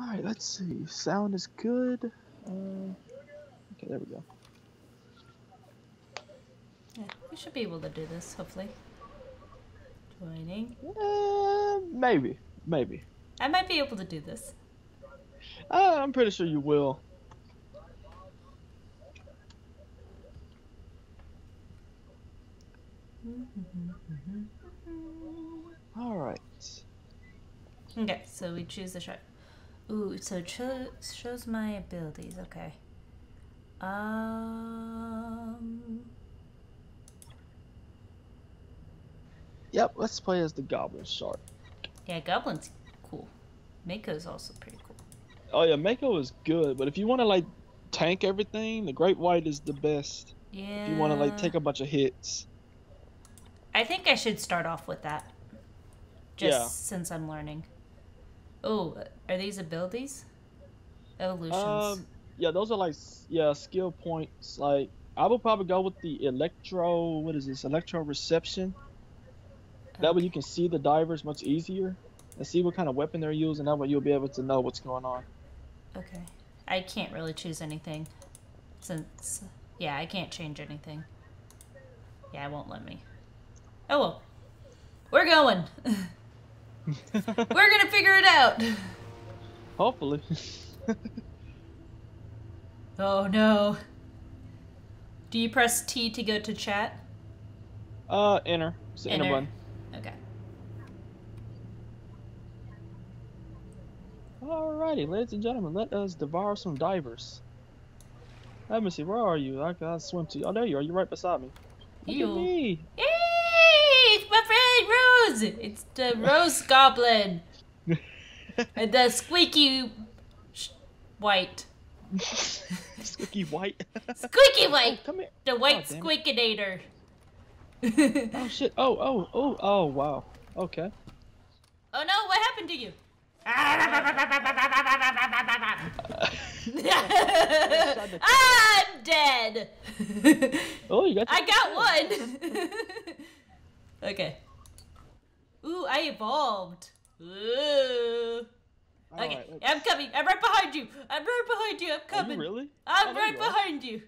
Alright, let's see. Sound is good. Uh, okay, there we go. Yeah, we should be able to do this, hopefully. Joining. Uh, maybe. Maybe. I might be able to do this. Uh, I'm pretty sure you will. Alright. Okay, so we choose the shot. Ooh, so it shows my abilities. Okay. Um. Yep, let's play as the Goblin Shark. Yeah, Goblin's cool. Mako's also pretty cool. Oh yeah, Mako is good, but if you want to like tank everything, the Great White is the best. Yeah. If you want to like take a bunch of hits. I think I should start off with that. Just Yeah. since I'm learning. Oh, are these abilities? Evolutions. Um, yeah, those are like yeah skill points. Like I would probably go with the electro. What is this? Electro reception. That way you can see the divers much easier and see what kind of weapon they're using. That way you'll be able to know what's going on. Okay. I can't really choose anything. Since, yeah, I can't change anything. Yeah, it won't let me. Oh well. We're going. We're gonna figure it out. Hopefully. Oh no. Do you press T to go to chat? uh, enter. It's enter Enter. button. Okay. Alrighty, ladies and gentlemen, let us devour some divers. Let me see, where are you? I gotta swim to you. Oh, there you are. You're right beside me. Look You. at me. It's Rose! It's the Rose Goblin. and the squeaky sh- white. Squeaky white. Squeaky white! Oh, come here. The white oh, it. squeakinator. Oh shit. Oh, oh, oh, oh, wow. Okay. Oh no, what happened to you? I'm dead. Oh, you got. I got one. okay. Ooh, I evolved. Ooh. Okay, let's- I'm coming. I'm right behind you. I'm right behind you. I'm Are you coming. really? I'm Oh, right you behind you.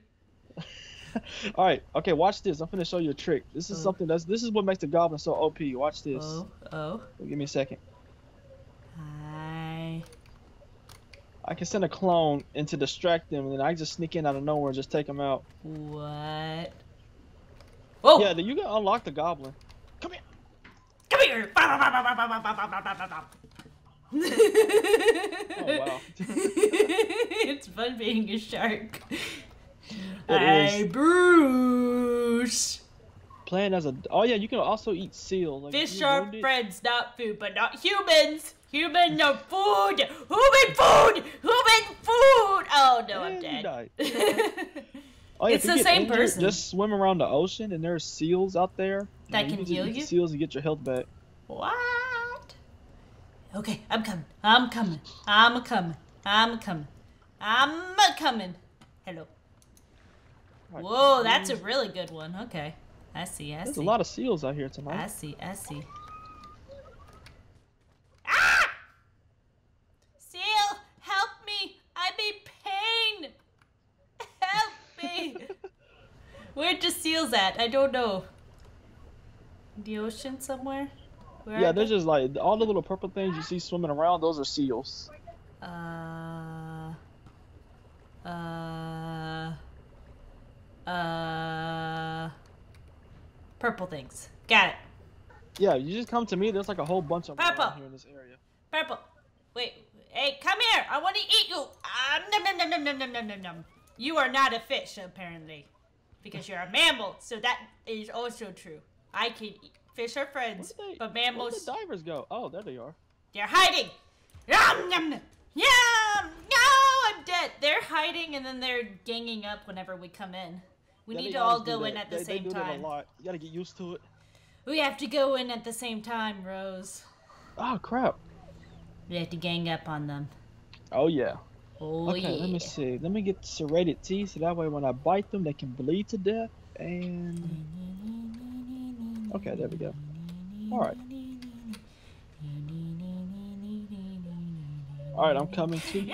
All right. Okay. Watch this. I'm gonna show you a trick. This is Oh. something that's. This is what makes the goblin so OP. Watch this. Oh, oh. Give me a second. Hi. I can send a clone in to distract them, and then I just sneak in out of nowhere and just take them out. What? Whoa! Yeah. Then you can unlock the goblin. Come here. Oh wow. it's fun being a shark. It Hey, is. Bruce! Playing as a. Oh yeah. You can also eat seal. Like, Fish are friends, not food, but not humans. Humans are food. Human food. Human food. Oh no, I'm dead. Oh, yeah, It's the same injured, person. Just swim around the ocean, and there's seals out there. That and can heal you? Seals and get your health back. what? Okay, I'm coming. I'm coming. I'm coming. I'm coming. I'm coming. Hello. Whoa, that's a really good one. Okay, I see. I There's see. a lot of seals out here I tonight. see. I see. Ah! Seal, help me! I'm in pain. Help me! Where are the seals at? I don't know. The ocean somewhere? Where Yeah, there's just like all the little purple things you see swimming around. Those are seals. Uh. Uh. Uh. Purple things. Got it. Yeah, you just come to me. There's like a whole bunch of Purple. here in this area. Purple. Wait. Hey, come here. I want to eat you. Um, nom, nom, nom, nom, nom, nom, nom, nom, nom. You are not a fish, apparently. Because you're a mammal, so that is also true. I can eat. Fish are friends, they- but mammals, the divers go? Oh, there they are. they're hiding. Yum, yum, yum. No, I'm dead. They're hiding and then they're ganging up whenever we come in. We Yeah, need to all go in at the they, same they do time. That a lot. You gotta get used to it. We have to go in at the same time, Rose. Oh crap. We have to gang up on them. Oh yeah. Oh okay, yeah. let me see. Let me get serrated teeth so that way when I bite them they can bleed to death. And okay, there we go. All right. All right, I'm coming to you.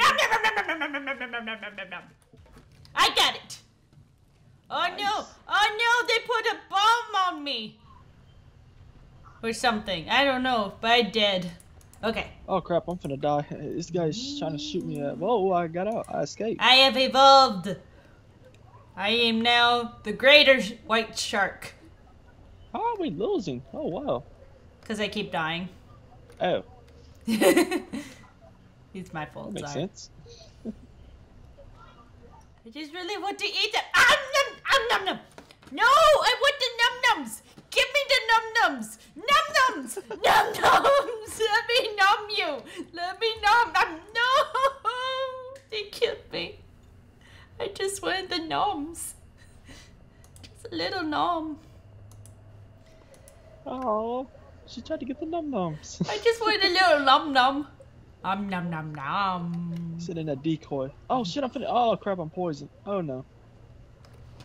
I got it. Oh no! Oh no! They put a bomb on me. Or something. I don't know, but I did. Okay. Oh crap! I'm finna die. This guy's trying to shoot me. At... Whoa! I got out. I escaped. I have evolved. I am now the greater white shark. Are we losing? Oh wow. Because I keep dying. Oh, it's my that fault. makes Sorry. sense. I just really want to eat it. Ah, num, ah, num, num. No, I want the num nums. Give me the num nums. Num nums. num nums. Let me numb you. Let me num num. No. They killed me. I just wanted the noms. Just a little nom. Oh, she tried to get the num nums. I just wanted a little num num. Um num num num. Sitting in a decoy. Oh shit! I'm finna. Oh crap! I'm poisoned. Oh no.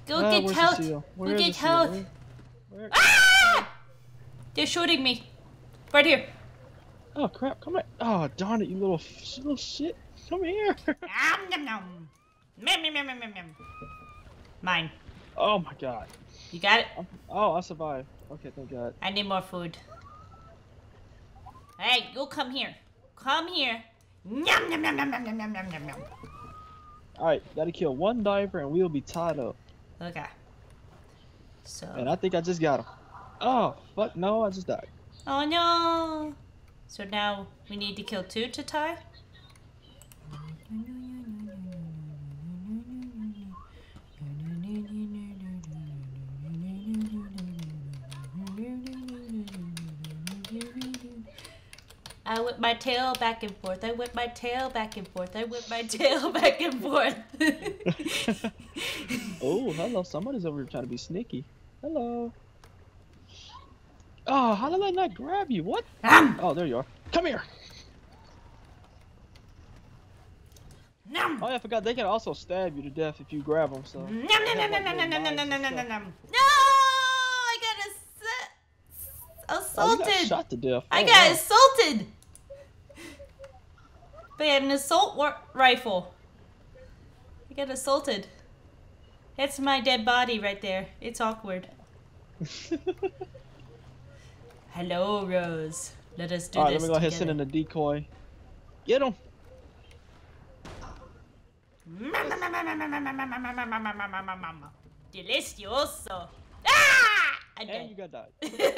Go Ah, get health. Go get health. Where? Where? Ah! They're shooting me. Right here. Oh crap! Come here! Oh darn it! You little little shit! Come here! Nom nom nom. Mem, mem, mem, mem, mem, mem. Mine. Oh my god! You got it? I'm- oh, I survived. Okay, thank God. I need more food. Hey, you come here. Come here. Nom nom nom nom nom nom nom nom nom nom. All right, gotta kill one diver and we'll be tied up. Okay. So. And I think I just got him. Oh fuck! No, I just died. Oh no. So now we need to kill two to tie. I whip my tail back and forth. I whip my tail back and forth. I whip my tail back and forth. Oh, hello! Somebody's over here trying to be sneaky. Hello. Oh, how did I not grab you? What? Nom, Oh, there you are. Come here. nom. Oh, yeah, I forgot. They can also stab you to death if you grab them. So. Nom, nom, nom, nom, nom, nom, nom, nom, nom, nom, nom, nom, nom. No! I got ass- Oh, you got shot to death. I Oh, got wow. assaulted. They had an assault rifle. I got assaulted. That's my dead body right there. It's awkward. Hello, Rose. Let us do All right, this let me go ahead and send in the decoy. Get him. Delicioso. Ah! I And you got died.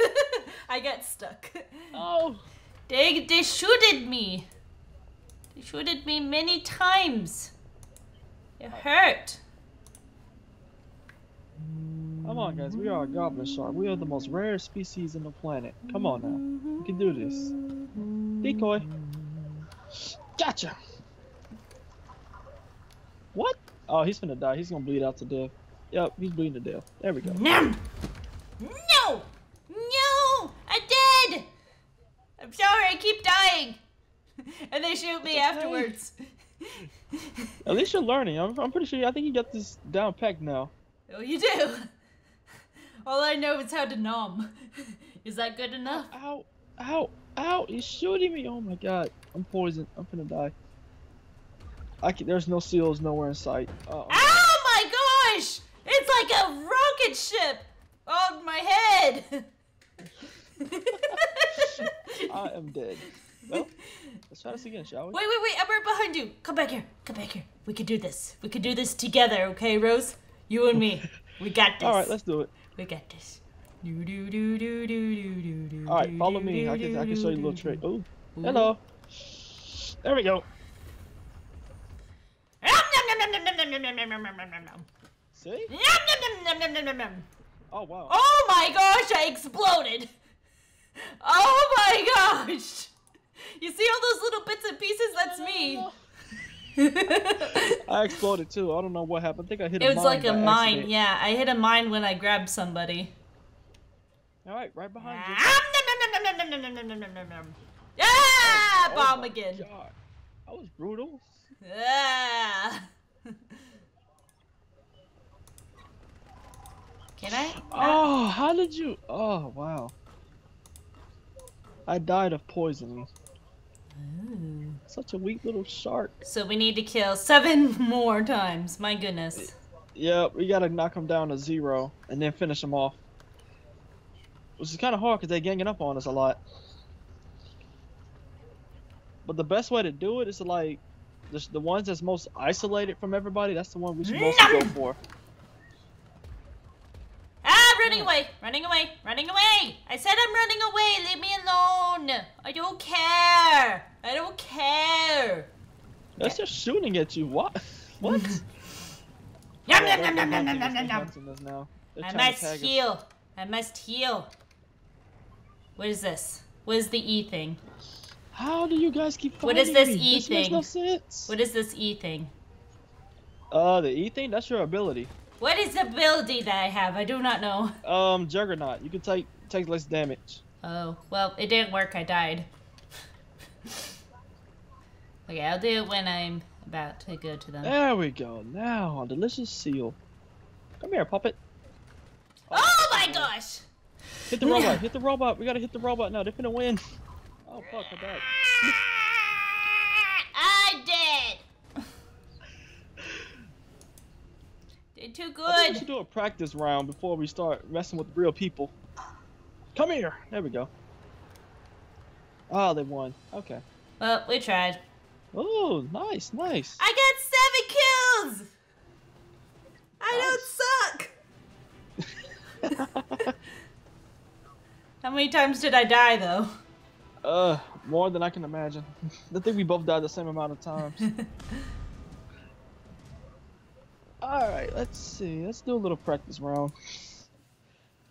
I got stuck. Oh. They they shooted me. They shooted me many times. It hurt. Come on, guys. We are a goblin shark. We are the most rare species on the planet. Come on now. We can do this. Decoy. Gotcha. What? Oh, he's gonna die. He's gonna bleed out to death. Yep, he's bleeding to death. There we go. Nom. No! No! I did! I'm sorry, I keep dying. And they shoot me afterwards. At least you're learning. I'm, I'm pretty sure. I think you got this down packed now. oh, you do? All I know is how to nom. Is that good enough? Ow! Ow! Ow! He's shooting me! Oh my god! I'm poisoned. I'm gonna die. I can, there's no seals nowhere in sight. Uh, Oh my gosh! It's like a rocket ship on my head! I am dead well, let's try this again, shall we? Wait, wait, wait! I'm right behind you. Come back here. Come back here. We can do this. We can do this together, okay, Rose? You and me. We got this. All right, let's do it. We got this. Do do do do do do do. All right, follow me. I can I can show you a little trick. Oh, hello. There we go. See? Oh wow. Oh my gosh! I exploded. Oh my gosh. You see all those little bits and pieces? That's me. I exploded too. I don't know what happened. I think I hit a mine. It was like a mine, accident. yeah. I hit a mine when I grabbed somebody. All right, right behind you. Ah, Oh bomb my again. God. That was brutal. Ah. Can I? Oh, how did you? Oh, wow. I died of poisoning. Ooh. Such a weak little shark. So we need to kill seven more times. My goodness. Yeah, we gotta knock them down to zero and then finish them off. Which is kind of hard because they're ganging up on us a lot. But the best way to do it is to like, the, the ones that's most isolated from everybody. That's the one we should mostly go for. Running away, running away, running away! I said I'm running away. Leave me alone. I don't care. I don't care. That's just shooting at you. What? What? Yum, Oh, yum, they're yum, yum, yum, yum, yum, yum. hunting us now. They're I must heal. I must heal. What is this? What is the E thing? How do you guys keep What fighting is this? E this no thing? sense. What is this E thing? Uh, the E thing? That's your ability. What is the ability that I have? I do not know. Um, Juggernaut. You can take take less damage. Oh, well, it didn't work. I died. okay, I'll do it when I'm about to go to them. There we go. Now, a delicious seal. Come here, puppet. Oh my gosh! Hit the robot. Hit the robot. We gotta hit the robot now. They're gonna win. Oh fuck, I died. I did! Did too I think we good. should do a practice round before we start messing with real people. Come here. There we go. Oh, they won. Okay. Well, we tried. Oh, nice, nice. I got seven kills! I don't suck! How many times did I die, though? uh, more than I can imagine. I think we both died the same amount of times. Alright, let's see. Let's do a little practice round.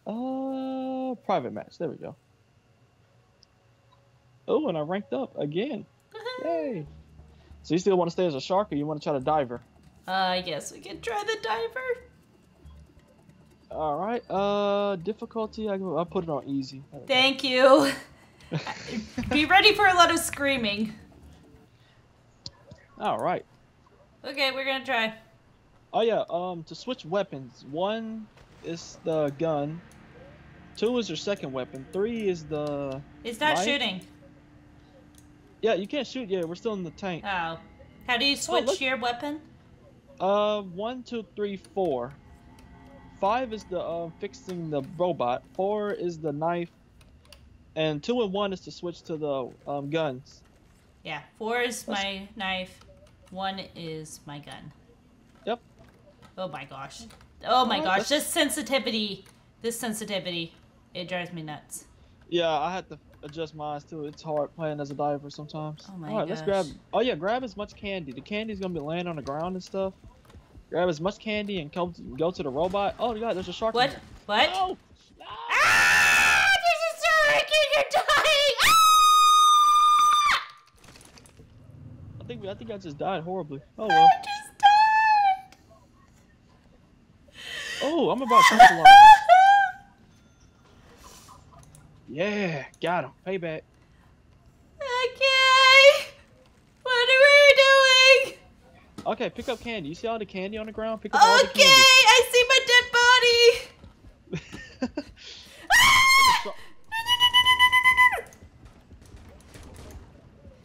Uh, private match. There we go. Oh, and I ranked up again. Yay. So you still want to stay as a shark or you want to try to diver? Uh, I guess we can try the diver. Alright, uh, difficulty, I, I put it on easy. Thank you. Be ready for a lot of screaming. Alright. Okay, we're gonna try. Oh yeah, um, to switch weapons, one is the gun, two is your second weapon, three is the... Is that Mine? shooting. Yeah, you can't shoot yet, we're still in the tank. Oh. How do you switch look. your weapon? Uh, one, two, three, four. Five is the, uh, fixing the robot, four is the knife, and two and one is to switch to the, um, guns. Yeah, four is my knife, one is my gun. Oh my gosh. Oh my gosh, this sensitivity, this sensitivity, it drives me nuts. Yeah, I had to adjust mine too. It's hard playing as a diver sometimes. Oh my All right, let's grab. Oh yeah, grab as much candy. The candy's gonna be laying on the ground and stuff. Grab as much candy and come go to the robot. Oh god, there's a shark. What? What? No! No! Ah! There's a shark and you're dying! Ah! I think I think I just died horribly. Oh well. just died! Oh, I'm about to tranquilize Yeah, got him. Payback. Okay. What are we doing? Okay, pick up candy. You see all the candy on the ground? Pick up all the candy. Okay. I see my dead body. Ah!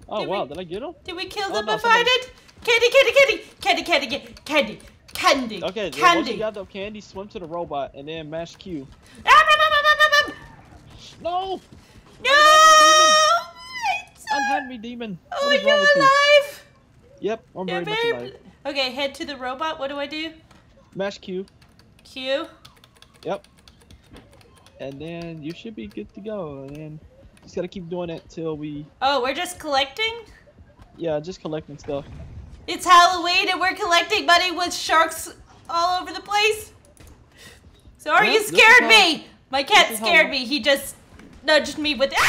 oh Did wow, we- did I get him? Did we kill Oh, them no, if I somebody-? Candy, candy, candy, candy, candy, candy, candy, Okay, then once you candy. got the candy, swim to the robot and then mash Q. Ah. No! No! Unhand me, demon. Oh, what is wrong you're with you? alive. Yep, I'm You're very much very. alive. Okay, head to the robot. What do I do? Mash Q. Q. Yep. And then you should be good to go. And then just gotta keep doing it till we, Oh, we're just collecting. yeah, just collecting stuff. It's Halloween and we're collecting money with sharks all over the place. Sorry, Well, you scared me. My cat this is how- scared me. He just nudged me with.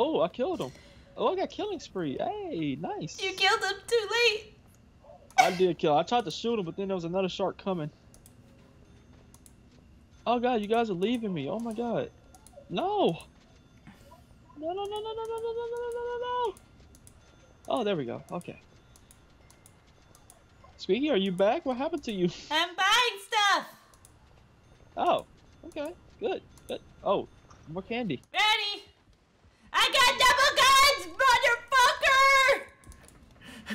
Oh, I killed him. Oh, I got killing spree. Hey, nice. you killed him too late. I did kill. I tried to shoot him, but then there was another shark coming. Oh god, you guys are leaving me. Oh my god. No. No, no, no, no, no, no, no, no, no, no, no, no. Oh, there we go. Okay. Squeaky, are you back? What happened to you? I'm buying stuff. Oh, okay. Good. Good. Oh, more candy. Ready? I got double guns,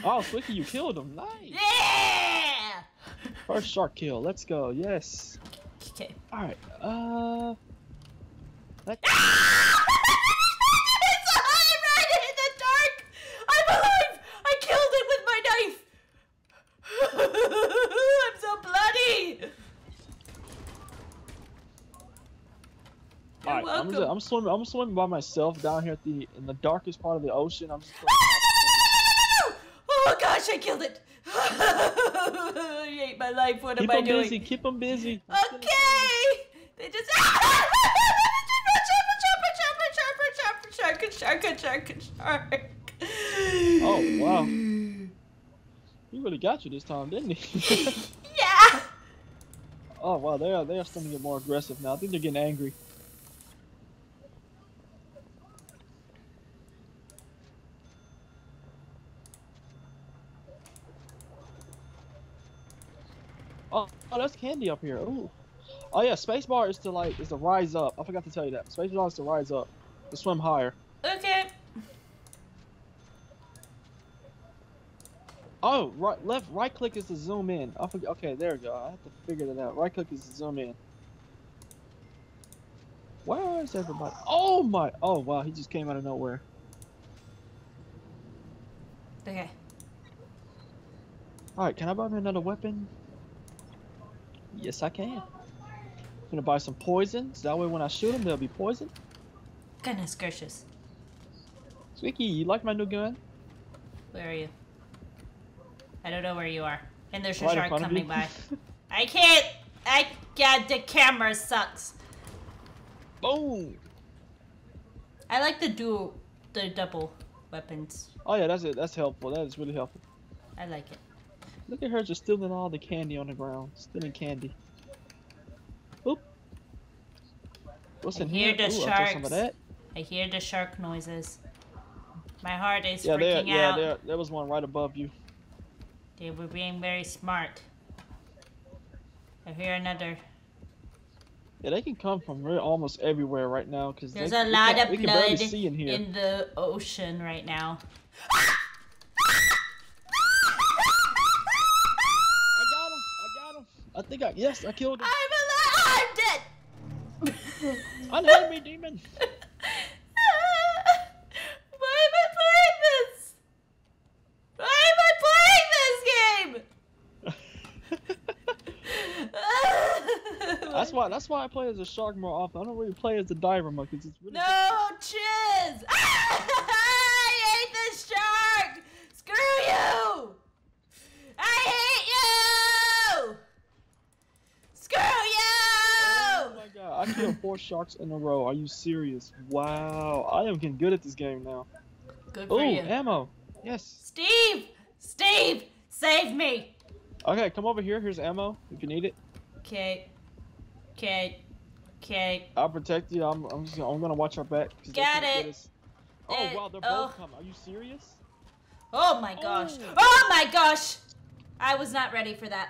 motherfucker! Oh, Squeaky, you killed him. Nice. Yeah! First shark kill. Let's go. Yes. Okay. All right. Uh. Let it's alive right in the dark! I'm alive! I killed it with my knife! I'm so bloody! You're All right, I'm, welcome. just, I'm swimming. I'm swimming by myself down here at the in the darkest part of the ocean. I'm just. Oh gosh, I killed it! I hate my life. What keep am I them doing? busy. Keep them busy. Okay! They just. Shark, shark, shark, shark, shark. Oh, wow. He really got you this time, didn't he? Yeah! oh wow, they are they are starting to get more aggressive now. I think they're getting angry. Oh, that's candy up here. Ooh. Oh yeah, spacebar is to like is to rise up. I forgot to tell you that. Spacebar is to rise up, to swim higher. Okay. Oh, right, left, right click is to zoom in. I forget. Okay, there we go. I have to figure that out. Right click is to zoom in. Where is everybody? Oh my! Oh wow, he just came out of nowhere. Okay. All right, can I buy me another weapon? Yes, I can. I'm gonna buy some poison, so that way when I shoot them, they'll be poisoned. Goodness gracious. Squeaky, you like my new gun? Where are you? I don't know where you are. And there's a Right shark coming by. I can't! I God, the camera sucks. Boom! I like the dual, the double weapons. Oh yeah, that's it. That's helpful. That is really helpful. I like it. Look at her just stealing all the candy on the ground. Stealing candy. Oop. What's I in hear here? the Ooh, I'll take some of that. I hear the shark noises. My heart is Yeah, there, freaking yeah, out. there, there was one right above you. They were being very smart. I hear another. Yeah, they can come from really almost everywhere right now because There's they, a we lot can't- of we can barely blood see in here. in the ocean right now. Ah! I got him! I think I yes, I killed him. I'm alive! Oh, I'm dead! Unhand me, demon! Why am I playing this? Why am I playing this game? that's why. That's why I play as a shark more often. I don't really play as a diver much because it's really. No, Chiz! Four sharks in a row. Are you serious? Wow! I am getting good at this game now. Good for Oh, you. ammo! Yes. Steve! Steve! Save me! Okay, come over here. Here's ammo if you need it. Okay. Okay. Okay. I'll protect you. I'm. I'm just. I'm gonna watch our back. Got get it. Oh wow! They're oh. both coming. Are you serious? Oh my gosh. Oh. Oh my gosh! I was not ready for that.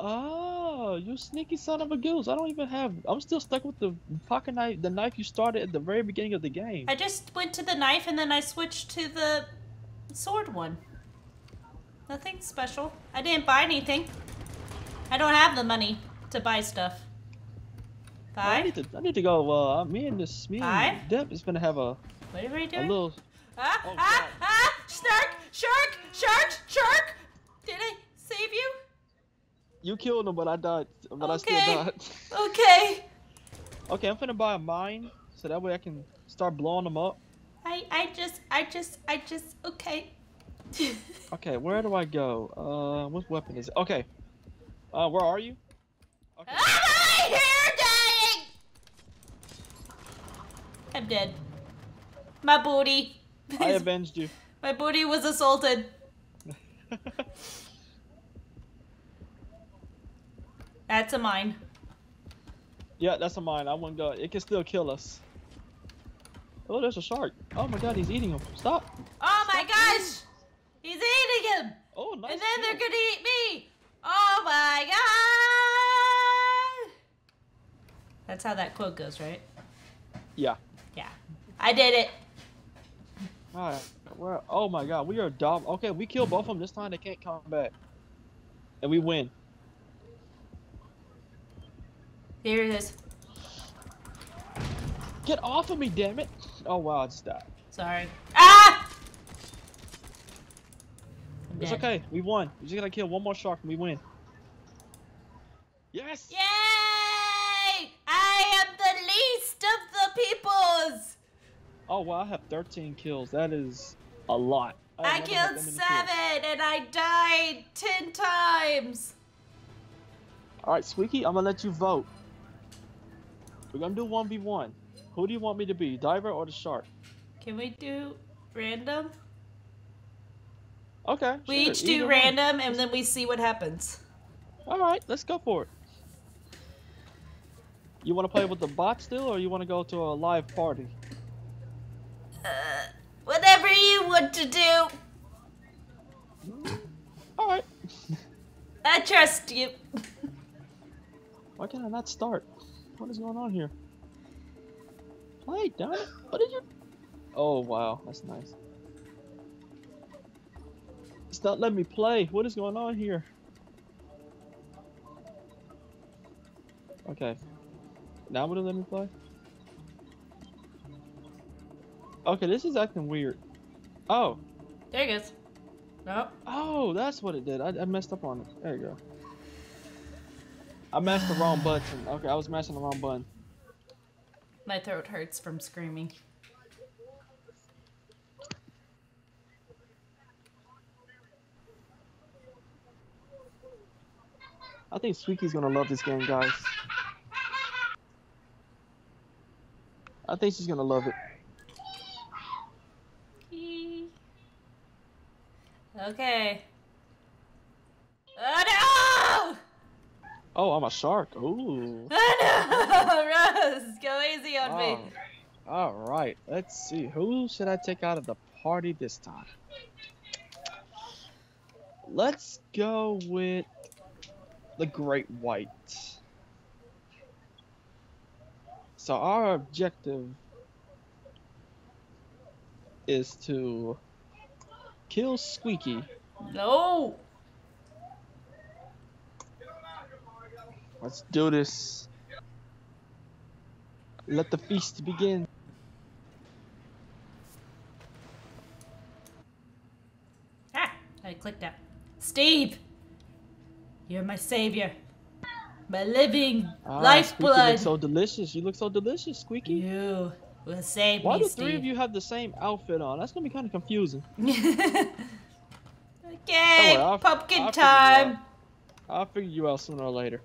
Oh, you sneaky son of a goose. I don't even have. I'm still stuck with the pocket knife, the knife you started at the very beginning of the game. I just went to the knife and then I switched to the sword one. Nothing special. I didn't buy anything. I don't have the money to buy stuff. Well, I Five? need to. I need to go. Uh, me and this. Me and Five? Deb is gonna have a What are we a little. Ah, Oh, ah, God. ah! Shark! Shark! Did I save you? You killed him, but I died. But I still died. Okay. okay, I'm finna buy a mine so that way I can start blowing them up. I I just I just I just okay. Okay, where do I go? Uh, what weapon is it? Okay. Uh, where are you? Okay. I'm here dying. I'm dead. My booty. I avenged you. My booty was assaulted. That's a mine. Yeah, that's a mine. I wouldn't go. It can still kill us. Oh, there's a shark. Oh my god, he's eating him. Stop. Oh my gosh! He's eating him! Oh, nice. and then they're gonna eat me! Oh my god! That's how that quote goes, right? Yeah. Yeah. I did it. Alright. Oh my god, we are dumb. Okay, we kill both of them this time. They can't come back. And we win. Here it is. Get off of me, damn it. Oh wow, I just died. Sorry. Ah! I'm It's dead. okay. We won. We just gotta kill one more shark and we win. Yes! Yay! I am the least of the peoples! Oh wow, I have 13 kills. That is a lot. I had killed many kills. seven and I died ten times! Alright, Squeaky, I'm gonna let you vote. We're gonna do 1v1. Who do you want me to be, diver or the shark? Can we do random? Okay. We sure, each either do one. random and then we see what happens. Alright, let's go for it. You wanna play with the bot still or you wanna go to a live party? Uh, whatever you want to do. Alright. I trust you. Why can I not start? What is going on here? Play, damn it. What did you... Oh, wow. That's nice. It's not letting me play. What is going on here? Okay. Now would it let me play? Okay, this is acting weird. Oh. There he goes. Nope. Oh, that's what it did. I, I messed up on it. There you go. I mashed the wrong button. Okay, I was mashing the wrong button. My throat hurts from screaming. I think Squeaky's gonna love this game, guys. I think she's gonna love it. Okay. Oh, I'm a shark. Ooh. Oh! Rose, go easy on me. Oh, all right. Let's see. Who should I take out of the party this time? Let's go with the Great White. So our objective is to kill Squeaky. No! Let's do this. Let the feast begin. Ah! I clicked out. Steve! You're my savior. My living Ah, lifeblood. looks so delicious. You look so delicious, Squeaky. You will save Why me, do three of you have the same outfit on? That's gonna be kind of confusing. okay, worry, I'll- pumpkin I'll figure time. out. I'll figure you out sooner or later.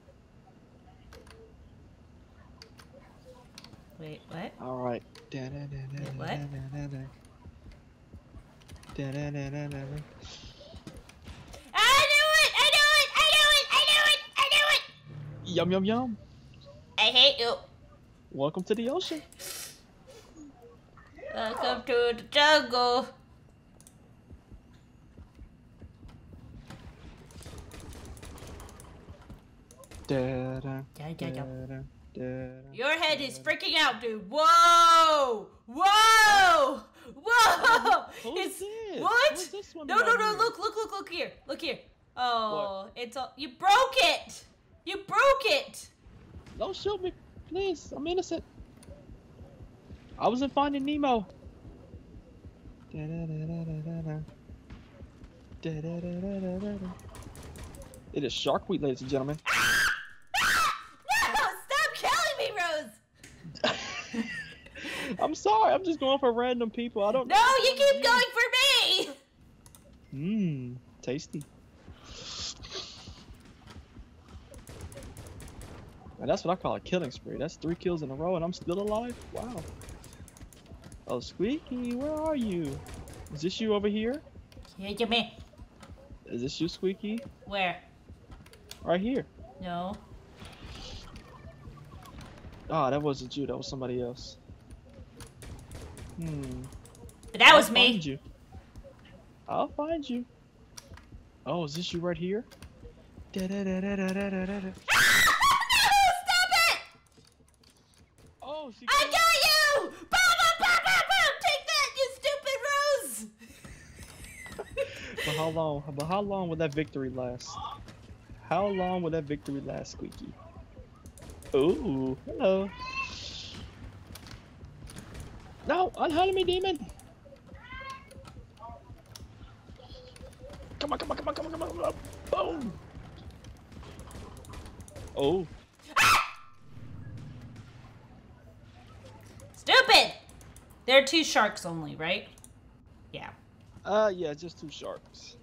Wait, what? All right. what? I knew it! I knew it! I knew it! I knew it! I knew it! Yum yum yum. I hate you. Welcome to the ocean. Welcome to the jungle. Da-da, Yeah, yeah, yeah. da-da, da-da. Your head is freaking out, dude. Whoa! Whoa! Whoa! Who's it's this? what? This one no, no, no! here? Look, look, look, look here! Look here! Oh, it's all you broke it! You broke it! Don't shoot me, please. I'm innocent. I was in Finding Nemo. It is Shark Week, ladies and gentlemen. No! Stop killing me, Rose! I'm sorry. I'm just going for random people. I don't. No, you keep going for me! Mmm, tasty. And that's what I call a killing spree. That's three kills in a row, and I'm still alive. Wow. Oh, Squeaky, where are you? Is this you over here? Here, give me. Is this you, Squeaky? Where? Right here. No. Ah, that wasn't you. That was somebody else. Hmm. But that was I'll me. Find you. I'll find you. Oh, is this you right here? Da-da-da-da-da-da-da-da. Stop it! Oh, she I got you! Boom, boom, boom, boom, boom! Take that, you stupid rose! But how long? But how long will that victory last? How long will that victory last, Squeaky? Ooh, hello. No, unhurl me, demon! Come on, come on, come on, come on, come on, come on! Boom! Oh, Stupid! There are two sharks only, right? Yeah. uh, yeah, just two sharks.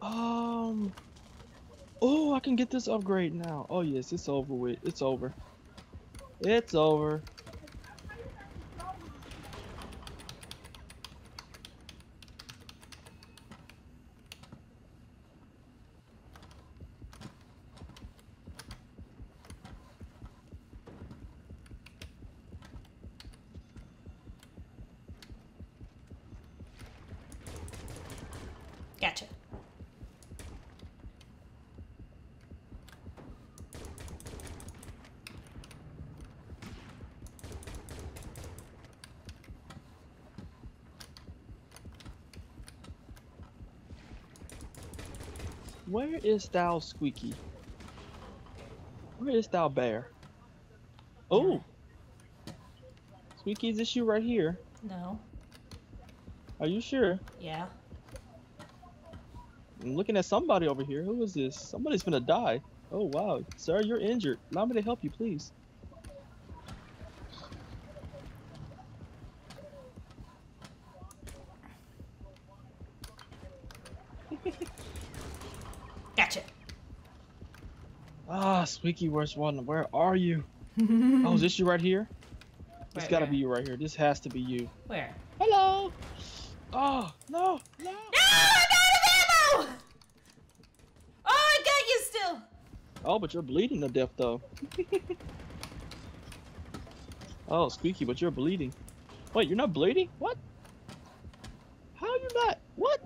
Um. Oh, I can get this upgrade now. Oh yes, it's over with. It's over. It's over. Gotcha. Where is thou, Squeaky? Where is thou, Bear? Oh! Squeaky, is this you right here? No. Are you sure? Yeah. I'm looking at somebody over here. Who is this? Somebody's gonna die. Oh wow, sir, you're injured. Allow me to help you, please. Gotcha. Ah, Squeaky, where's one? Where are you? Oh, is this you right here? It's gotta where? be you right here. This has to be you. Where? Hello. Oh no, no. No, I'm out of ammo! Oh, I got you still. Oh, but you're bleeding to death though. oh, Squeaky, but you're bleeding. Wait, you're not bleeding? What? How you not? What?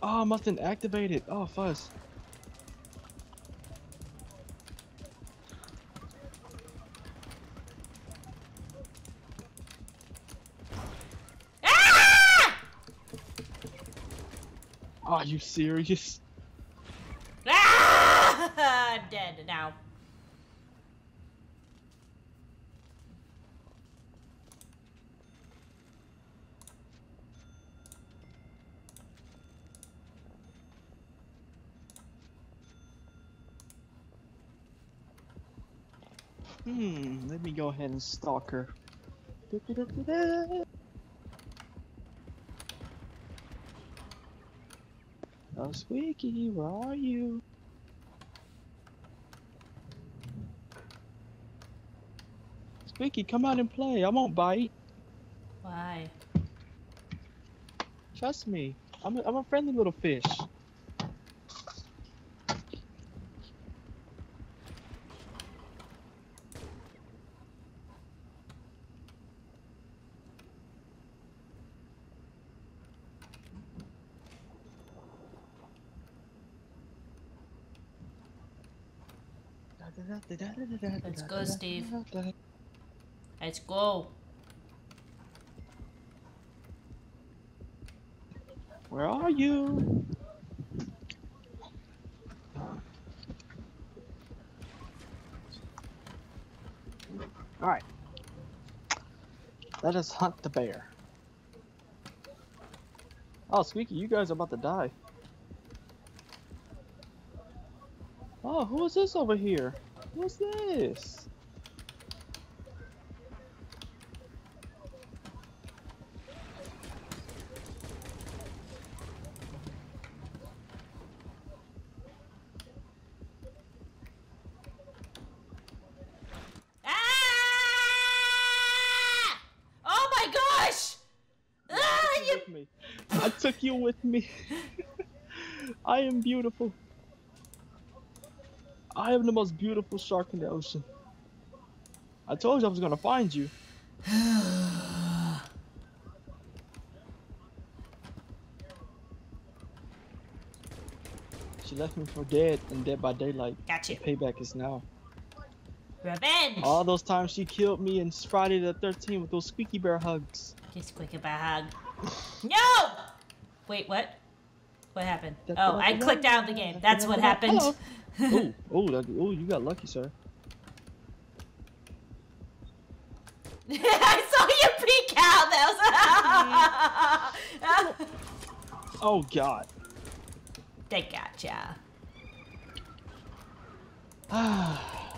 Oh, I must have activated. Oh, fuzz. Are you serious? Ah! Dead now. Hmm, let me go ahead and stalk her. Da-da-da-da-da. Oh, Squeaky, where are you? Squeaky, come out and play. I won't bite. Why? Trust me. I'm a, I'm a friendly little fish. Let's go, Steve. Let's go. Where are you? Alright. Let us hunt the bear. Oh, Squeaky, you guys are about to die. Oh, who is this over here? What's this? Ah! Oh my gosh! Ah! I took you with me. I am beautiful. I am the most beautiful shark in the ocean. I told you I was gonna find you. she left me for dead and dead by daylight. Got you. Payback is now. Revenge. All those times she killed me in Friday the 13th with those squeaky bear hugs. Just squeaky bear hug. No! Wait, what? What happened? Oh, I clicked out of the game. That's what happened. oh, oh, that- oh, you got lucky, sir. I saw you peek out. That was. Oh God. they gotcha. Ah.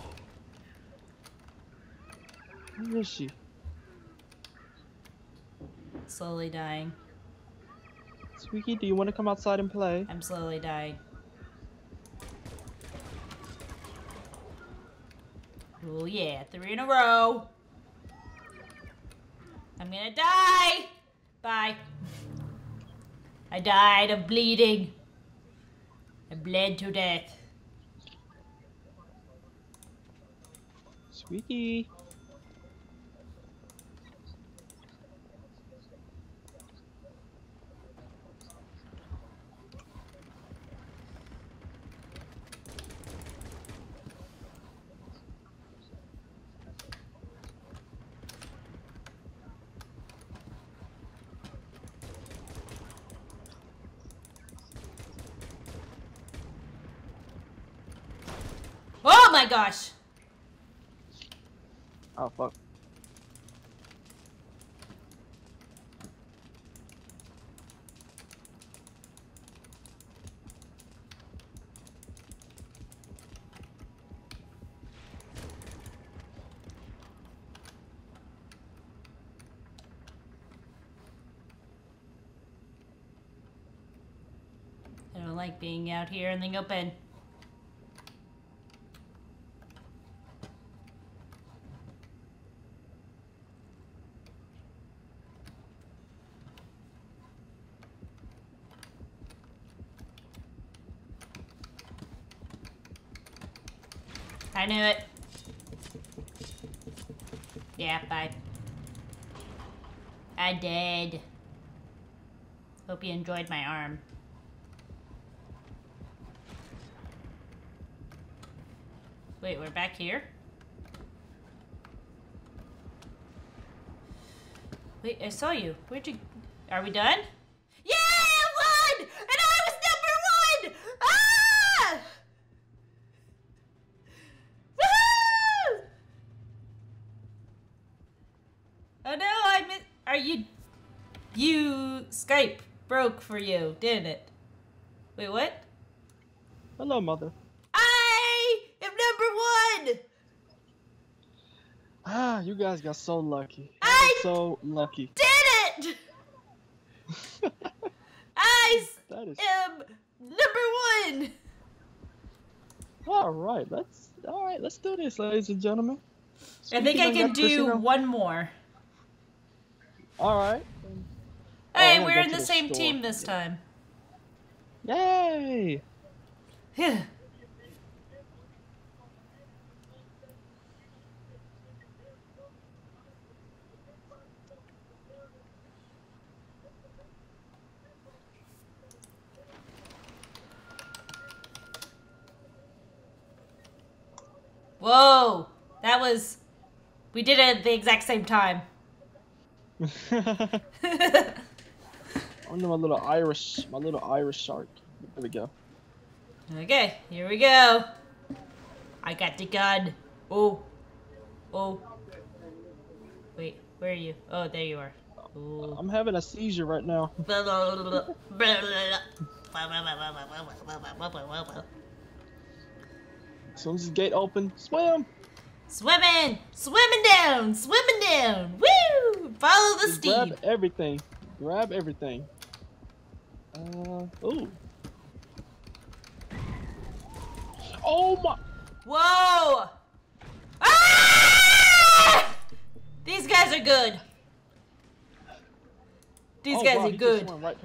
Where is she? Slowly dying. Squeaky, do you want to come outside and play? I'm slowly dying. Oh yeah, three in a row. I'm gonna die. Bye. I died of bleeding. I bled to death. Squeaky. Oh my gosh! Oh fuck. I don't like being out here in the open. I knew it. Yeah, bye. I did. Hope you enjoyed my arm. Wait, we're back here? Wait, I saw you. Where'd you... Are we done? Broke for you, didn't it? Wait, what? Hello, mother. I am number one! Ah, you guys got so lucky. I- so lucky. Did it! I s- That is am number one! all right. Let's all right. Let's do this, ladies and gentlemen. I think I can done got Chrissy do one more. All right. Oh, Hey, I'm we're in the the same store. team this time. Yay! Whoa! That was. We did it at the exact same time. I'm my little Irish, my little Irish shark. There we go. okay, here we go. I got the gun. Oh. Oh. Wait, where are you? Oh, there you are. Ooh. I'm having a seizure right now. As soon as the gate open, swim. Swimming! Swimming down! Swimming down! Woo! Follow the Just grab everything. Grab everything. Uh, ooh. Oh my! Whoa! Ah! These guys are good. These Oh, guys wow, are good. right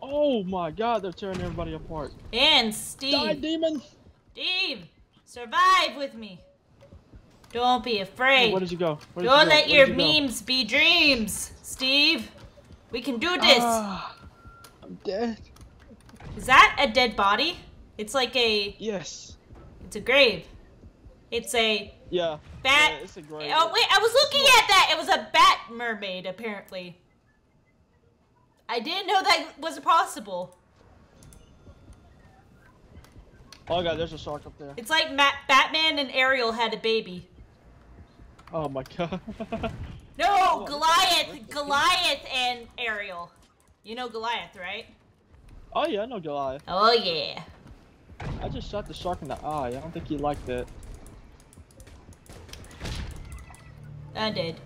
Oh my god, they're tearing everybody apart. And Steve. Die, Steve. demon! Steve, survive with me. Don't be Hey, afraid. where did you go? Where did Don't you go? let Where your did you go? memes be dreams, Steve. We can do this. Ah, I'm dead. Is that a dead body? It's like a. Yes. It's a grave. It's a Yeah. bat. Yeah, it's a grave. Oh wait, I was looking at that. It was a bat mermaid, apparently. I didn't know that was possible. Oh god, there's a shark up there. It's like Ma- Batman and Ariel had a baby. Oh my god. No, Oh, Goliath, Goliath and Ariel. You know Goliath, right? oh yeah, I know Goliath. Oh yeah. I just shot the shark in the eye. I don't think he liked it. I did.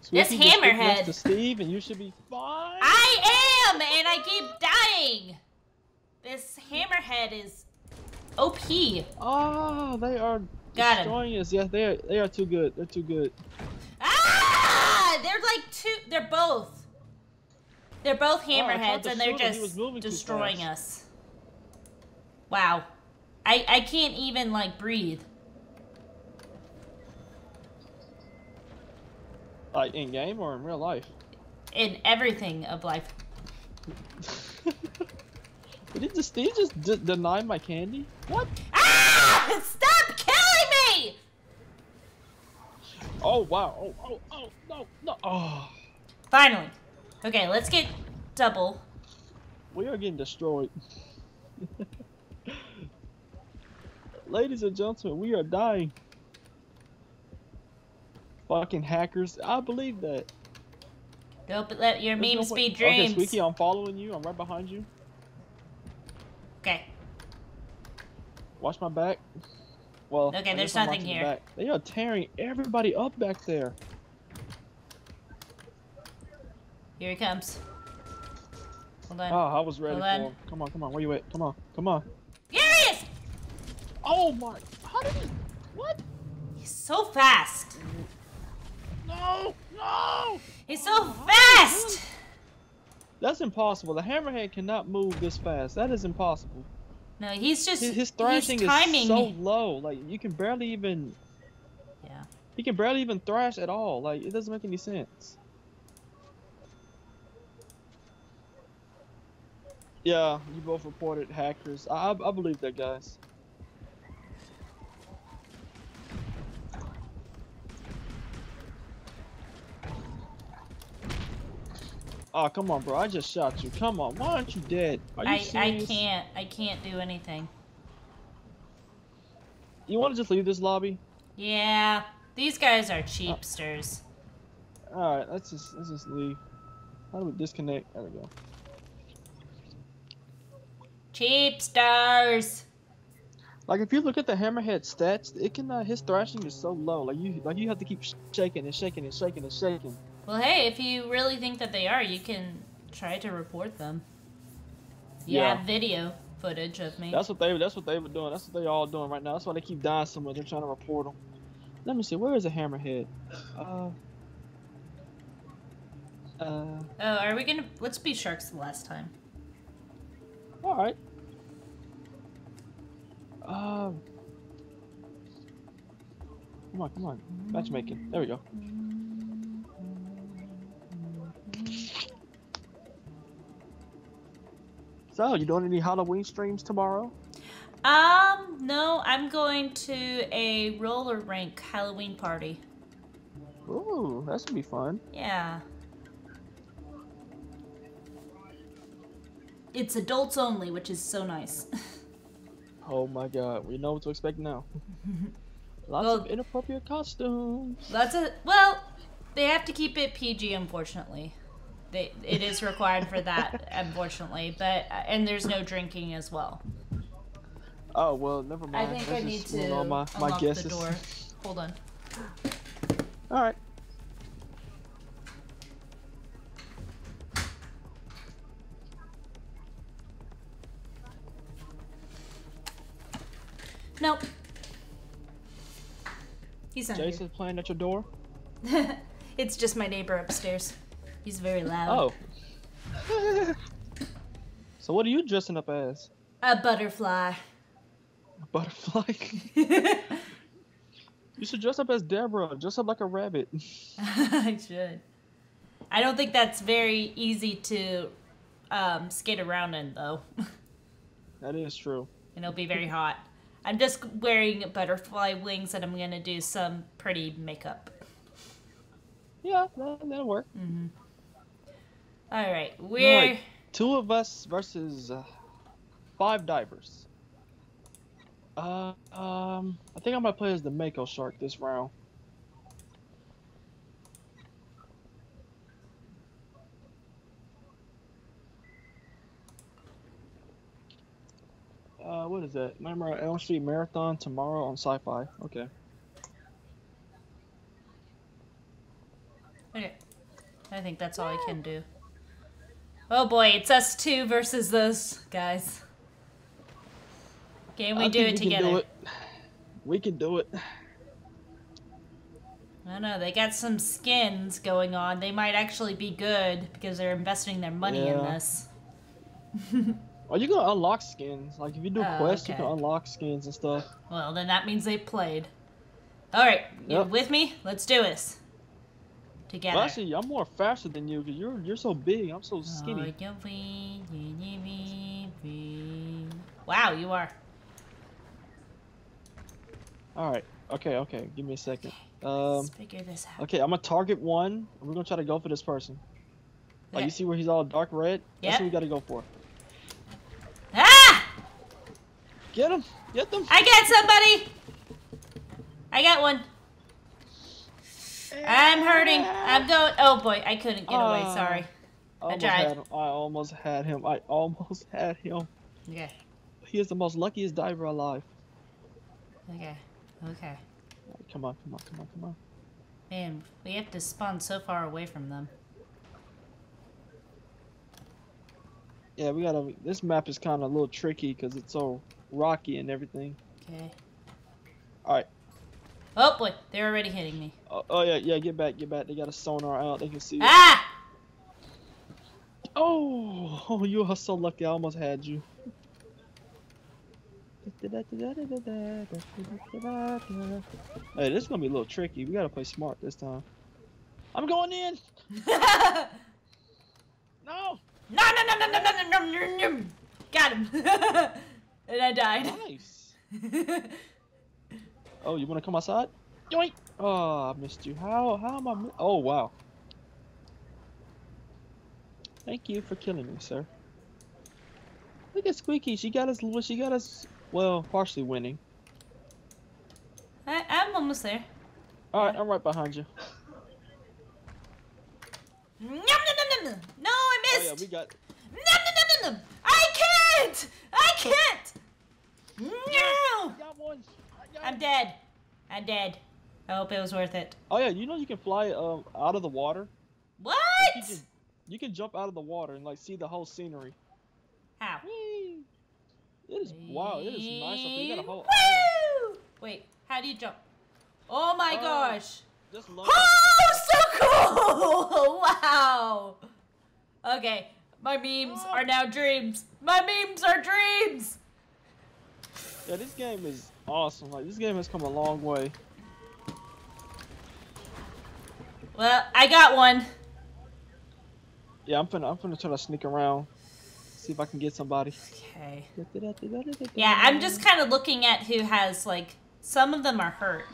This just stick hammerhead. to Steve, and you should be fine. I am, and I keep dying. This hammerhead is OP. Oh, they are Got him. destroying us. Yeah, they are. They are too good. They're too good. They're like two. They're both. They're both Oh, hammerheads, to and they're shoot him. He just was moving too destroying us. Wow. I I can't even like breathe. Like in game or in real life. In everything of life. Did he just, did just d- deny my candy? What? Ah! Stop! Oh wow. Oh oh oh no no. Oh, Finally. Okay, let's get double. we are getting destroyed. Ladies and gentlemen, we are dying. Fucking hackers. I believe that. Don't let your There's memes way- be dreams. Okay, Squeaky, I'm following you. I'm right behind you. Okay. Watch my back. Well, Okay, there's nothing here. Back. They are tearing everybody up back there. Here he comes. Hold on. Oh, I was ready Hold for him. Come on, come on. Where you at? Come on, come on. Here he is! Oh my! How did he? What? He's so fast. No! No! He's so fast! That's impossible. The hammerhead cannot move this fast. That is impossible. No, he's just His, his thrashing he's timing. is so low. Like you can barely even. Yeah. He can barely even thrash at all. Like it doesn't make any sense. Yeah, you both reported hackers. I, I, I believe that, guys. Oh, come on, bro. I just shot you. Come on. Why aren't you dead? Are you I I can't I can't do anything. You want to just leave this lobby? Yeah, these guys are cheapsters. All right, let's just let's just leave. How do we disconnect? There we go. Cheapsters. Like if you look at the hammerhead stats, it can uh, his thrashing is so low. Like you like you have to keep sh- shaking and shaking and shaking and shaking. Well, hey, if you really think that they are, you can try to report them. You Yeah. have video footage of me. That's what they that's what they were doing. That's what they all doing right now. That's why they keep dying so much. They're trying to report them. Let me see. Where is the hammerhead? Uh. Uh. Oh, are we gonna? Let's be sharks the last time. All right. Um. Come on, come on. Matchmaking. There we go. So, you doing any Halloween streams tomorrow? Um, no, I'm going to a roller rink Halloween party. Ooh, that's gonna be fun. Yeah. It's adults only, which is so nice. Oh my god, we know what to expect now. Lots Well- of inappropriate costumes. Lots of well, they have to keep it PG, unfortunately. They, it is required for that, unfortunately. But uh, and there's no drinking as well. Oh well, never mind. I think Let's I need to all my, my unlock guesses. the door. Hold on. All right. Nope. He's not Jason's playing at your door. It's just my neighbor upstairs. He's very loud. Oh. so what are you dressing up as? A butterfly. A butterfly? you should dress up as Deborah. Dress up like a rabbit. I should. I don't think that's very easy to um, skate around in, though. That is true. and it'll be very hot. I'm just wearing butterfly wings and I'm gonna do some pretty makeup. Yeah, that, that'll work. Alright, we're. Alright. Two of us versus uh, five divers. Uh, um, I think I'm gonna play as the Mako Shark this round. Uh, what is that? Nightmare on Elm Street Marathon tomorrow on Sci-Fi. Okay. Okay. I think that's all I can do. Oh boy, it's us two versus those guys. Can we I do it we together? Can do it. We can do it. I don't know. They got some skins going on. They might actually be good because they're investing their money in this. Are you gonna unlock skins. Like if you do Oh, quests, you can unlock skins and stuff. Well, then that means they played. All right, you Yep. with me? Let's do this together. Well, actually, I'm more faster than you because you're you're so big. I'm so Oh, skinny. Wow, you are. All right. Okay. Okay. Give me a second. Um. Let's figure this out. Okay. I'm gonna target one. We're gonna try to go for this person. Like Okay. you see where he's all dark red. That's what we gotta go for. Ah! Get him. Get them. I got somebody. I got one. I'm hurting. I'm going. Oh boy, I couldn't get away. Ah. Sorry. I almost tried. had him. I almost had him. I almost had him. Okay. He is the most luckiest diver alive. Okay. Okay. Come on. Come on. Come on. Come on. Man, we have to spawn so far away from them. Yeah, we gotta. This map is kind of a little tricky because it's so rocky and everything. Okay. Alright. Oh boy, they're already hitting me. Oh, oh yeah, yeah. Get back. Get back. They got a sonar out. They can see. Ah! Oh, oh, you are so lucky. I almost had you. Hey, this is gonna be a little tricky. We gotta play smart this time. I'm going in. no, No. no, no, no, no, no, no, no, no, no. Got him. and I died. Nice. Oh, you wanna come outside? Yoink. Oh, I missed you. How? How am I? Oh, wow. Thank you for killing me, sir. Look at Squeaky. She got us. She got us. Well, partially winning. I, I'm almost there. All right, I'm right behind you. Nom, nom, nom, nom, nom. No, I missed. Oh yeah, we got. Nom, nom, nom, nom, nom. I can't. I can't. No. Got one. I'm dead. I'm dead. I hope it was worth it. Oh yeah, you know you can fly um out of the water. What? You can, you can jump out of the water and like see the whole scenery. How? Whee! It is wow. It is nice up there. You got a whole island. Woo! Wait, how do you jump? Oh my Oh. gosh. Just low. Oh, so cool! Wow. Okay, my memes Oh. are now dreams. My memes are dreams. Yeah, this game is awesome. Like this game has come a long way. Well, I got one. Yeah, I'm finna I'm finna try to sneak around, see if I can get somebody. Okay. Yeah, I'm just kind of looking at who has like some of them are hurt.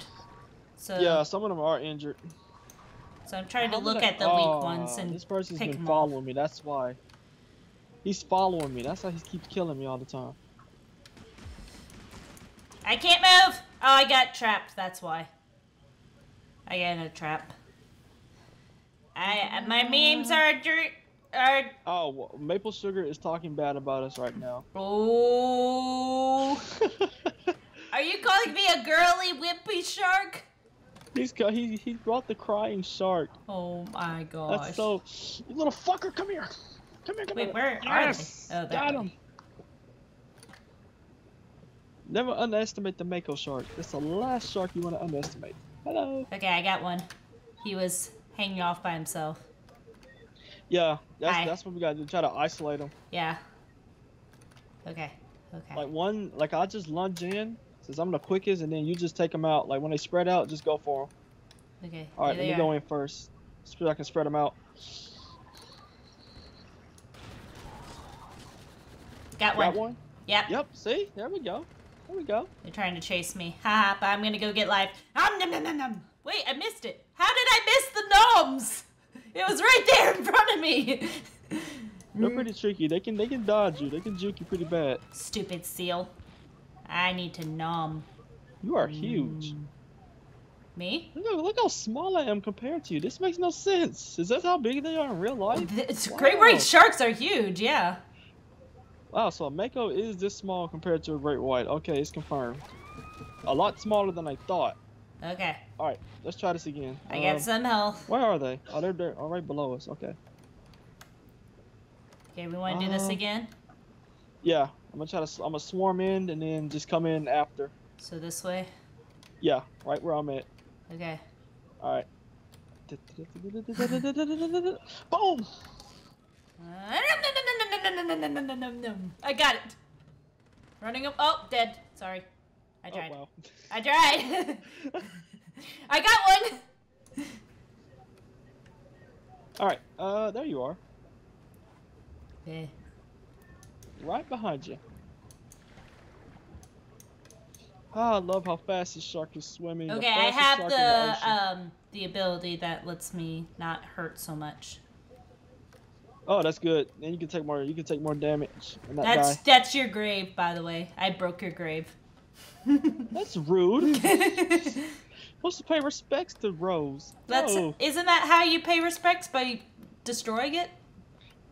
So Yeah, some of them are injured. so I'm trying to look I- at the weak ones and this person's pick been 'em off. following me. That's why. He's following me. That's why he keeps killing me all the time. I can't move. Oh, I got trapped. That's why. I got in a trap. I my memes are dr- are Oh, well, Maple Sugar is talking bad about us right now. oh. Are you calling me a girly wimpy shark? He's got he he brought the crying shark. Oh my gosh. That's so. You little fucker, come here. Come here, come Wait, here. where yes! are they? Oh, got way. him. Never underestimate the Mako shark. That's the last shark you want to underestimate. Hello. Okay, I got one. He was hanging off by himself. Yeah, that's Hi. that's what we gotta do. Try to isolate him. Yeah. Okay. Okay. Like one, like I just lunge in since I'm the quickest, and then you just take them out. Like when they spread out, just go for them. okay. All right, let me go in first. So I can spread them out. Got one. Got one. Yep. Yep. See, there we go. There we go. They're trying to chase me. Haha, but I'm gonna go get life. Um, nom, nom, nom, nom. Wait, I missed it. How did I miss the gnomes? It was right there in front of me. They're pretty tricky. They can they can dodge you. They can juke you pretty bad. Stupid seal. I need to nom. You are huge. Mm. Me? Look, look how small I am compared to you. This makes no sense. Is that how big they are in real life? It's, Wow. Great white sharks are huge, yeah. Wow, so a Mako is this small compared to a great white. Okay, it's confirmed. A lot smaller than I thought. Okay, All right, let's try this again. I Um, got some health. Where are they? Oh, they're there. Oh, right below us. Okay. Okay, we want to do this Uh, again? Yeah, I'm gonna try to. I'm gonna swarm in and then just come in after. So this way? Yeah, right where I'm at. Okay. All right. Boom! Uh, I got it. Running up. Oh, dead. Sorry. I Oh tried. wow. I tried. I got one. All right. Uh, there you are. Eh. Right behind you. Ah, I love how fast this shark is swimming. Okay, I have the the um the ability that lets me not hurt so much. Oh, that's good. Then you can take more. You can take more damage That's die. that's your grave, by the way. I broke your grave. That's rude. Supposed to pay respects to Rose. That's no. isn't that how you pay respects by destroying it?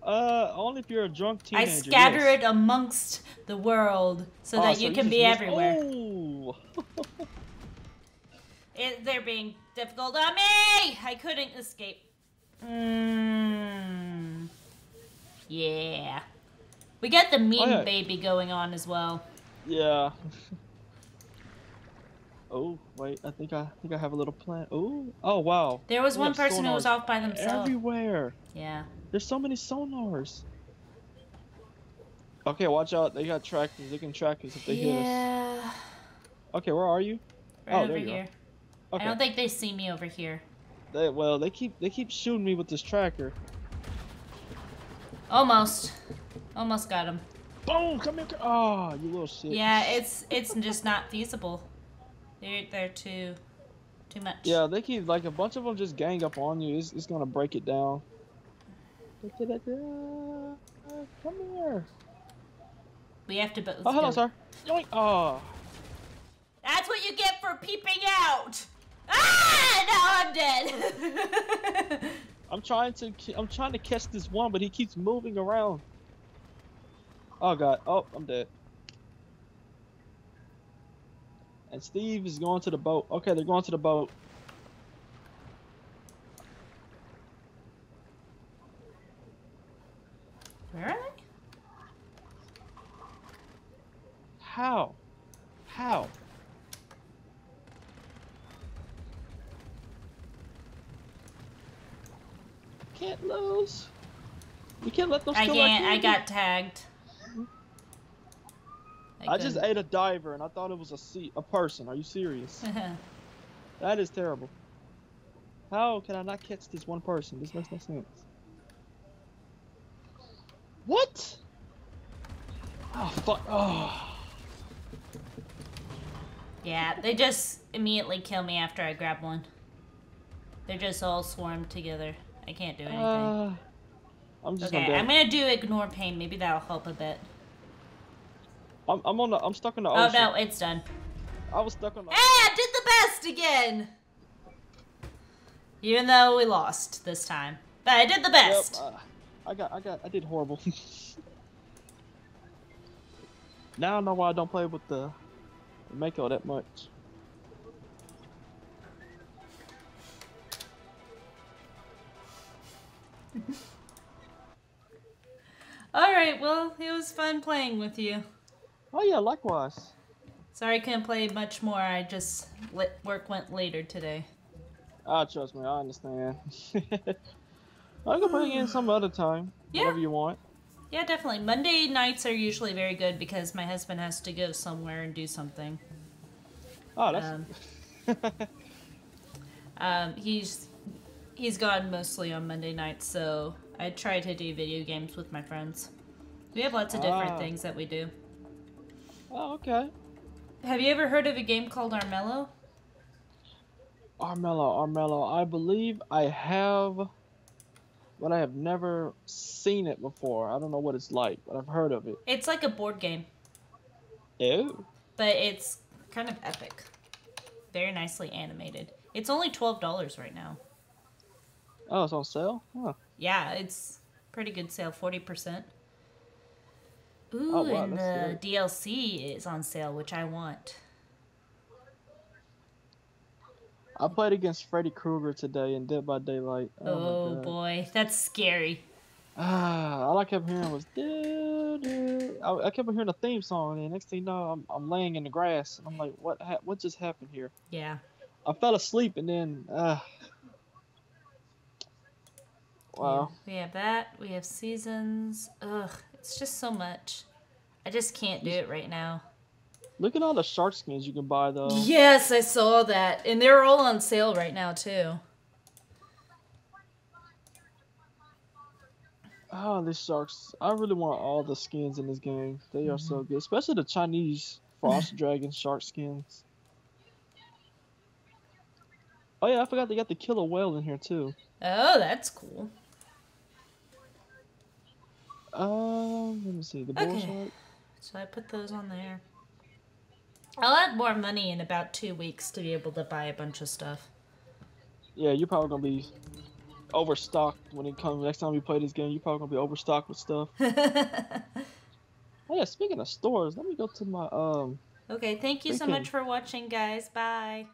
Uh, only if you're a drunk teenager. I scatter yes. it amongst the world so Oh, that you can just be missed- everywhere. Oh. It, they're being difficult on me. I couldn't escape. Mm. Yeah. We got the meme Oh, yeah. baby going on as well. yeah. oh wait, I think I, I think I have a little plan. Oh, oh wow. There was We one person who was off by themselves. Everywhere. Yeah. There's so many sonars. Okay, watch out. They got trackers. They can track us if they hit us. yeah. Okay, where are you? Right Oh, over there you are. Okay. I don't think they see me over here. They, well, they keep they keep shooting me with this tracker. Almost. Almost got him. Boom! Come here. Oh, you little shit. Yeah, it's it's just not feasible. They're they're too too much. Yeah, they keep like a bunch of them just gang up on you. It's, it's gonna break it down. Come here. We have to both. Oh, hello, sir. Yoink. Oh. That's what you get for peeping out. Ah! Now I'm dead. I'm trying to I'm trying to catch this one, but he keeps moving around. Oh god. Oh, I'm dead. And Steve is going to the boat. Okay, they're going to the boat. Where are they? How? How? Can't lose. You can't let them I steal can't. I got tagged. I just ate a diver and I thought it was a sea, a person. Are you serious? that is terrible. How can I not catch this one person? This makes no sense. What? Oh fuck! Oh. yeah, they just immediately kill me after I grab one. They're just all swarmed together. I can't do anything. Uh, I'm just okay, gonna. I'm gonna do ignore pain. Maybe that'll help a bit. I'm, I'm on the. I'm stuck in the Oh ocean. no, it's done. I was stuck on the. Hey, I did the best again. Even though we lost this time, but I did the best. Yep, uh, I got. I got. I did horrible. now I know why I don't play with the Mako that much. All right, well, it was fun playing with you. Oh yeah, likewise. Sorry I couldn't play much more. I just lit, work went later today. Ah, trust me, I understand. I can play in some other time. Yeah. Whatever you want. Yeah, definitely. Monday nights are usually very good because my husband has to go somewhere and do something. Oh, that's. Um, Um, he's he's gone mostly on Monday nights, so I try to do video games with my friends. We have lots of different Ah. things that we do. oh, okay. Have you ever heard of a game called Armello? Armello, Armello. I believe I have, but I have never seen it before. I don't know what it's like, but I've heard of it. It's like a board game, Ew. but it's kind of epic. Very nicely animated. It's only twelve dollars right now. Oh, it's on sale? Huh. Yeah, it's pretty good sale, forty percent. Ooh, Oh, wow, and the DLC is on sale, which I want. I played against Freddy Krueger today in Dead by Daylight. Oh, Oh, boy, that's scary. Ah, all I kept hearing was "Do, do." I, I kept hearing the theme song, and next thing you know, I'm, I'm laying in the grass, and I'm like, "What? Ha- what just happened here?" Yeah. I fell asleep, and then, ah, wow. Yeah, We have that. We have seasons. Ugh, it's just so much. I just can't do it right now. Look at all the shark skins you can buy, though. Yes, I saw that. And they're all on sale right now, too. Oh, these sharks! I really want all the skins in this game. They are so mm-hmm. good, especially the Chinese frost dragon shark skins. Oh yeah, I forgot they got the killer whale in here too. Oh, that's cool. Um, let me see the bull Okay. shark. So I put those on there. I'll add more money in about two weeks to be able to buy a bunch of stuff. Yeah, you're probably gonna be overstocked when it comes next time you play this game. You're probably gonna be overstocked with stuff. Oh yeah, speaking of stores, let me go to my um. okay, thank you so much for watching, guys. Bye.